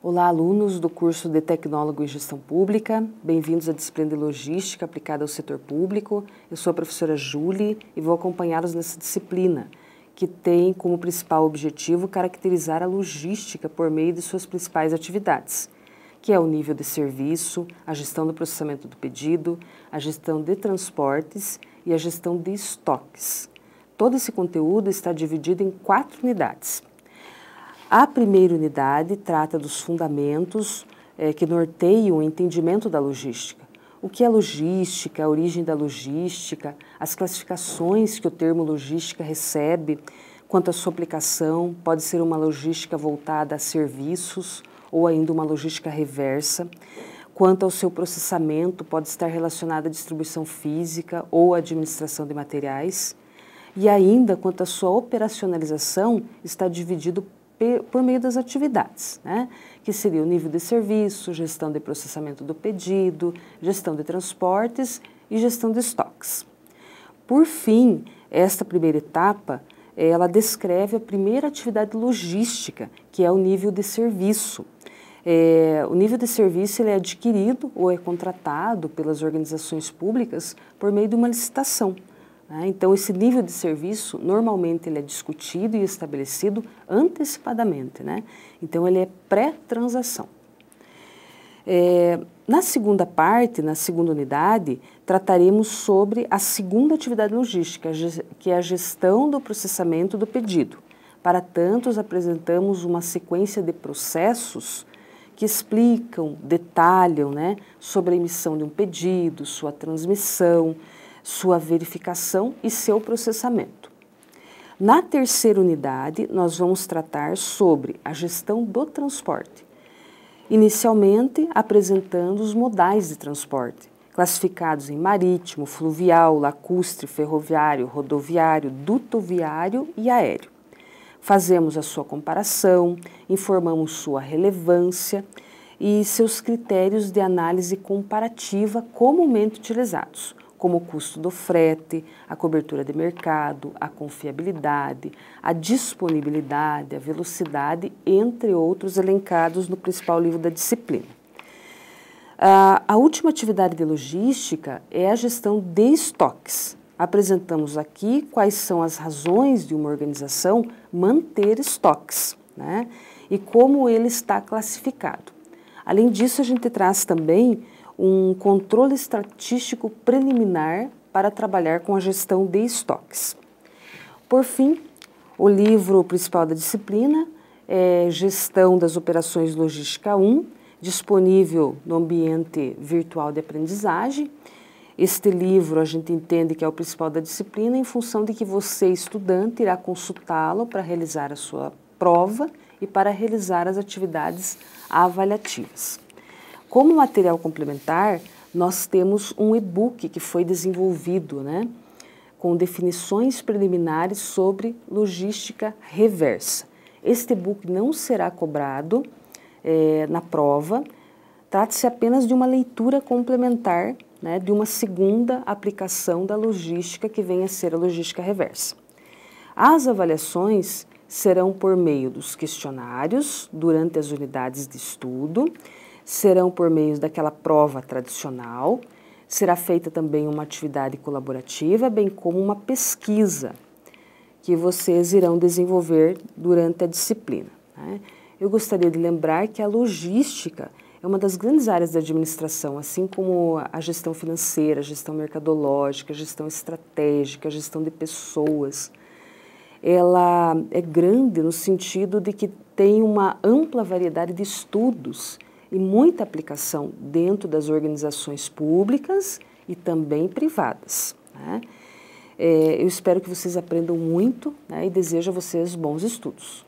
Olá, alunos do curso de Tecnólogo em Gestão Pública. Bem-vindos à disciplina de Logística aplicada ao setor público. Eu sou a professora Julie e vou acompanhá-los nessa disciplina, que tem como principal objetivo caracterizar a logística por meio de suas principais atividades, que é o nível de serviço, a gestão do processamento do pedido, a gestão de transportes e a gestão de estoques. Todo esse conteúdo está dividido em quatro unidades. A primeira unidade trata dos fundamentos é, que norteiam o entendimento da logística. O que é logística, a origem da logística, as classificações que o termo logística recebe, quanto à sua aplicação, pode ser uma logística voltada a serviços ou ainda uma logística reversa. Quanto ao seu processamento, pode estar relacionada à distribuição física ou à administração de materiais. E ainda, quanto à sua operacionalização, está dividido por meio das atividades, né? que seria o nível de serviço, gestão de processamento do pedido, gestão de transportes e gestão de estoques. Por fim, esta primeira etapa, ela descreve a primeira atividade logística, que é o nível de serviço. É, o nível de serviço ele é adquirido ou é contratado pelas organizações públicas por meio de uma licitação. Né? Então, esse nível de serviço, normalmente, ele é discutido e estabelecido antecipadamente. Né? Então, ele é pré-transação. É, na segunda parte, na segunda unidade, trataremos sobre a segunda atividade logística, que é a gestão do processamento do pedido. Para tantos, apresentamos uma sequência de processos que explicam, detalham né, sobre a emissão de um pedido, sua transmissão, sua verificação e seu processamento. Na terceira unidade, nós vamos tratar sobre a gestão do transporte. Inicialmente, apresentando os modais de transporte, classificados em marítimo, fluvial, lacustre, ferroviário, rodoviário, dutoviário e aéreo. Fazemos a sua comparação, informamos sua relevância e seus critérios de análise comparativa comumente utilizados, como o custo do frete, a cobertura de mercado, a confiabilidade, a disponibilidade, a velocidade, entre outros elencados no principal livro da disciplina. Uh, a última atividade de logística é a gestão de estoques. Apresentamos aqui quais são as razões de uma organização manter estoques né, e como ele está classificado. Além disso, a gente traz também um controle estatístico preliminar para trabalhar com a gestão de estoques. Por fim, o livro principal da disciplina é Gestão das Operações Logística 1, disponível no ambiente virtual de aprendizagem. Este livro a gente entende que é o principal da disciplina em função de que você, estudante, irá consultá-lo para realizar a sua prova e para realizar as atividades avaliativas. Como material complementar, nós temos um e-book que foi desenvolvido, né, com definições preliminares sobre logística reversa. Este e-book não será cobrado é, na prova, trata-se apenas de uma leitura complementar né, de uma segunda aplicação da logística que vem a ser a logística reversa. As avaliações serão por meio dos questionários durante as unidades de estudo serão por meio daquela prova tradicional, será feita também uma atividade colaborativa, bem como uma pesquisa que vocês irão desenvolver durante a disciplina. Né? Eu gostaria de lembrar que a logística é uma das grandes áreas da administração, assim como a gestão financeira, a gestão mercadológica, a gestão estratégica, a gestão de pessoas. Ela é grande no sentido de que tem uma ampla variedade de estudos e muita aplicação dentro das organizações públicas e também privadas. Né? É, eu espero que vocês aprendam muito né, e desejo a vocês bons estudos.